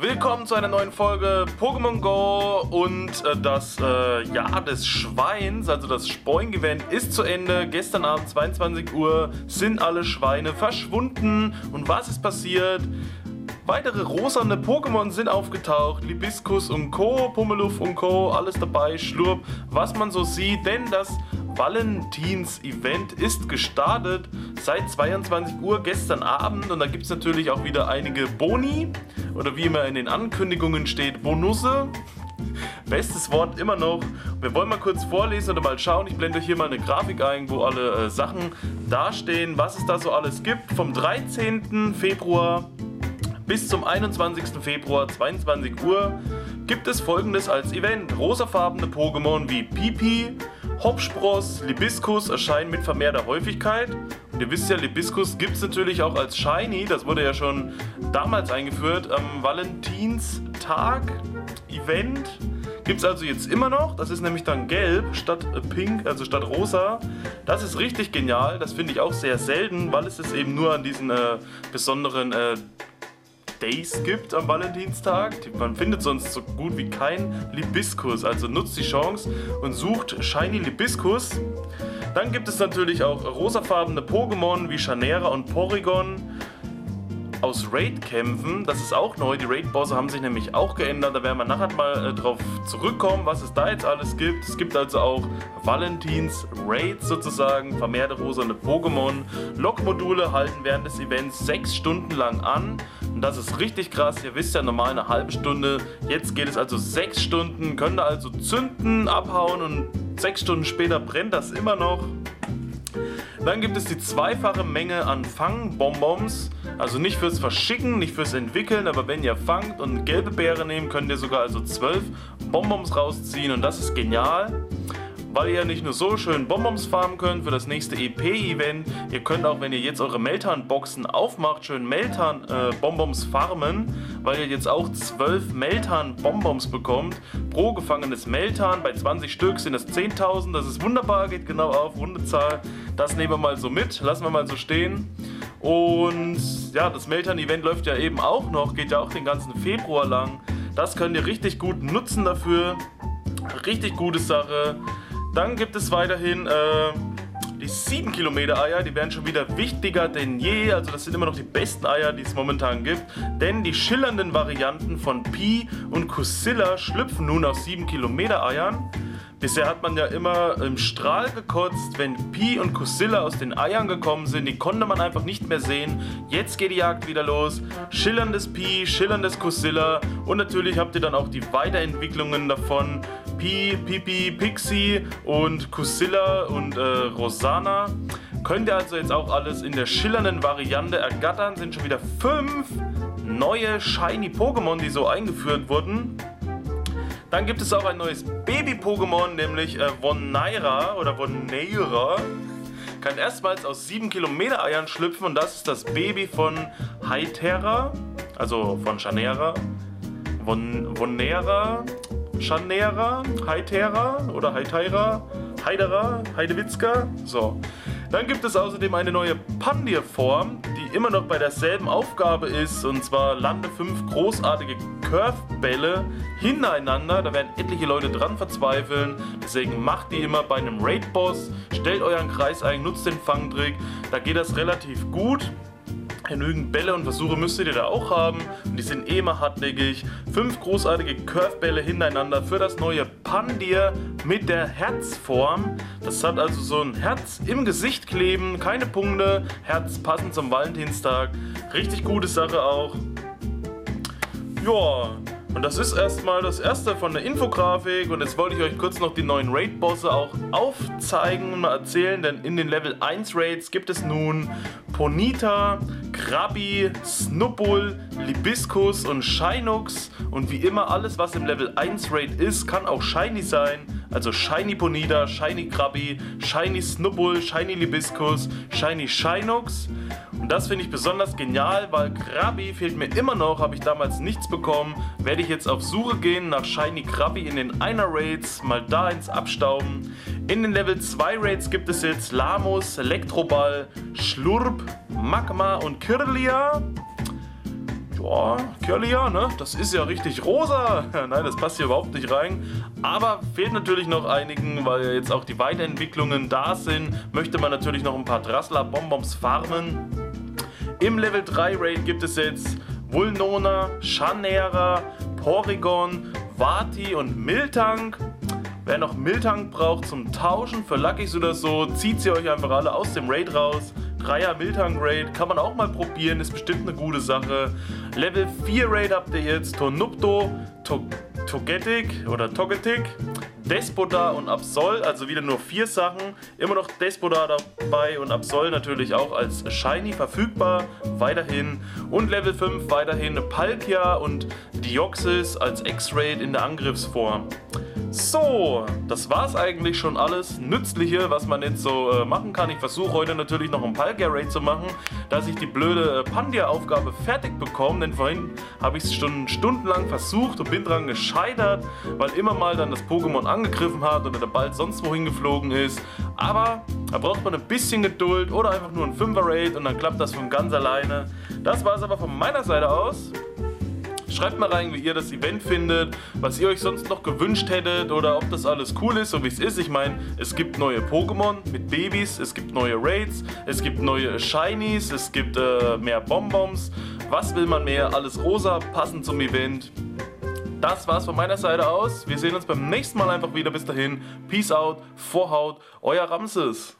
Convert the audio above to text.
Willkommen zu einer neuen Folge Pokémon Go und äh, das äh, Jahr des Schweins, also das Spoing-Event ist zu Ende. Gestern Abend 22 Uhr sind alle Schweine verschwunden und was ist passiert? Weitere rosane Pokémon sind aufgetaucht, Libiskus und Co., Pummeluff und Co., alles dabei, Schlurp, was man so sieht, denn das Valentins-Event ist gestartet seit 22 Uhr gestern Abend und da gibt es natürlich auch wieder einige Boni oder wie immer in den Ankündigungen steht, Bonusse. Bestes Wort immer noch. Wir wollen mal kurz vorlesen oder mal schauen. Ich blende hier mal eine Grafik ein, wo alle äh, Sachen dastehen, was es da so alles gibt. Vom 13. Februar bis zum 21. Februar 22 Uhr gibt es folgendes als Event. Rosafarbene Pokémon wie Pipi, Hopspross, Libiskus erscheinen mit vermehrter Häufigkeit. Und ihr wisst ja, Libiskus gibt es natürlich auch als Shiny. Das wurde ja schon damals eingeführt am Valentinstag-Event. Gibt es also jetzt immer noch. Das ist nämlich dann gelb statt pink, also statt rosa. Das ist richtig genial. Das finde ich auch sehr selten, weil es es eben nur an diesen äh, besonderen äh, Days gibt am Valentinstag. Man findet sonst so gut wie kein Libiskus. Also nutzt die Chance und sucht Shiny Libiskus. Dann gibt es natürlich auch rosafarbene Pokémon wie Chanera und Porygon aus Raid-Kämpfen. Das ist auch neu. Die Raid-Bosse haben sich nämlich auch geändert. Da werden wir nachher mal äh, drauf zurückkommen, was es da jetzt alles gibt. Es gibt also auch Valentins Raids sozusagen, vermehrte rosane Pokémon. Lokmodule halten während des Events sechs Stunden lang an. Und das ist richtig krass. Ihr wisst ja normal eine halbe Stunde. Jetzt geht es also sechs Stunden. Könnt ihr also zünden, abhauen und sechs Stunden später brennt das immer noch. Dann gibt es die zweifache Menge an Fangbonbons. Also nicht fürs Verschicken, nicht fürs Entwickeln, aber wenn ihr fangt und gelbe Beere nehmt, könnt ihr sogar also zwölf Bonbons rausziehen und das ist genial weil ihr nicht nur so schön Bonbons farmen könnt für das nächste EP-Event, ihr könnt auch, wenn ihr jetzt eure Meltan-Boxen aufmacht, schön Meltan-Bonbons äh, farmen, weil ihr jetzt auch 12 Meltan-Bonbons bekommt. Pro gefangenes Meltan, bei 20 Stück sind es 10.000, das ist wunderbar, geht genau auf, runde Zahl. Das nehmen wir mal so mit, lassen wir mal so stehen. Und ja, das Meltan-Event läuft ja eben auch noch, geht ja auch den ganzen Februar lang. Das könnt ihr richtig gut nutzen dafür. Richtig gute Sache. Dann gibt es weiterhin äh, die 7 Kilometer Eier, die werden schon wieder wichtiger denn je. Also das sind immer noch die besten Eier, die es momentan gibt. Denn die schillernden Varianten von Pi und Kusilla schlüpfen nun aus 7 Kilometer Eiern. Bisher hat man ja immer im Strahl gekotzt, wenn Pi und Kusilla aus den Eiern gekommen sind. Die konnte man einfach nicht mehr sehen. Jetzt geht die Jagd wieder los. Schillerndes Pi, schillerndes Kusilla. Und natürlich habt ihr dann auch die Weiterentwicklungen davon. Pi, Pipi, Pixie und Kusilla und äh, Rosana. Könnt ihr also jetzt auch alles in der schillernden Variante ergattern. Sind schon wieder fünf neue Shiny Pokémon, die so eingeführt wurden. Dann gibt es auch ein neues Baby-Pokémon, nämlich äh, Voneira oder Voneira. Kann erstmals aus 7 Kilometer Eiern schlüpfen und das ist das Baby von Hytera, also von Chanera. Von Vonera, Chanera, Hytera oder Hytera, Heidera, Heidewitzka. So. Dann gibt es außerdem eine neue Pandir-Form, die immer noch bei derselben Aufgabe ist. Und zwar lande fünf großartige Curve-Bälle hintereinander. Da werden etliche Leute dran verzweifeln. Deswegen macht die immer bei einem Raid-Boss. Stellt euren Kreis ein, nutzt den Fangtrick. Da geht das relativ gut. Genügend Bälle und Versuche müsstet ihr da auch haben. Und die sind eh immer hartnäckig. Fünf großartige Curvebälle hintereinander für das neue Pandir mit der Herzform. Das hat also so ein Herz im Gesicht kleben, keine Punkte. Herz passend zum Valentinstag. Richtig gute Sache auch. Ja, und das ist erstmal das erste von der Infografik und jetzt wollte ich euch kurz noch die neuen Raid-Bosse auch aufzeigen und mal erzählen, denn in den Level 1 Raids gibt es nun Ponita, Krabi, Snubbul, Libiskus und Shinux und wie immer alles was im Level 1 Raid ist, kann auch Shiny sein. Also Shiny Ponita, Shiny Krabi, Shiny Snubbul, Shiny Libiskus, Shiny Shinux. Und das finde ich besonders genial, weil Krabi fehlt mir immer noch, habe ich damals nichts bekommen. Werde ich jetzt auf Suche gehen nach Shiny Krabi in den Einer Raids, mal da ins Abstauben. In den Level 2 Raids gibt es jetzt Lamus, Elektroball, Schlurp, Magma und Kirlia. ja, Kirlia, ne? Das ist ja richtig rosa. Nein, das passt hier überhaupt nicht rein. Aber fehlt natürlich noch einigen, weil jetzt auch die Weiterentwicklungen da sind. Möchte man natürlich noch ein paar Drassler Bonbons farmen. Im Level 3 Raid gibt es jetzt Vulnona, Chanera, Porygon, Vati und Miltank. Wer noch Miltank braucht zum Tauschen für Luckys oder so, zieht sie euch einfach alle aus dem Raid raus. Dreier Miltank Raid kann man auch mal probieren, ist bestimmt eine gute Sache. Level 4 Raid habt ihr jetzt Tornupto, Togetic oder Togetic, Despota und Absol, also wieder nur vier Sachen. Immer noch Despota dabei und Absol natürlich auch als Shiny verfügbar, weiterhin. Und Level 5 weiterhin Palkia und Dioxys als X-Raid in der Angriffsform. So, das war's eigentlich schon alles Nützliche, was man jetzt so äh, machen kann. Ich versuche heute natürlich noch ein Palkia Raid zu machen, dass ich die blöde äh, Pandia-Aufgabe fertig bekomme, denn vorhin habe ich es schon stundenlang versucht und bin dran gescheitert, weil immer mal dann das Pokémon angegriffen hat oder der Ball sonst wohin geflogen ist. Aber da braucht man ein bisschen Geduld oder einfach nur ein 5er Raid und dann klappt das von ganz alleine. Das war's aber von meiner Seite aus. Schreibt mal rein, wie ihr das Event findet, was ihr euch sonst noch gewünscht hättet oder ob das alles cool ist, so wie es ist. Ich meine, es gibt neue Pokémon mit Babys, es gibt neue Raids, es gibt neue Shinies, es gibt äh, mehr Bonbons. Was will man mehr? Alles rosa, passend zum Event. Das war's von meiner Seite aus. Wir sehen uns beim nächsten Mal einfach wieder. Bis dahin. Peace out, Vorhaut, euer Ramses.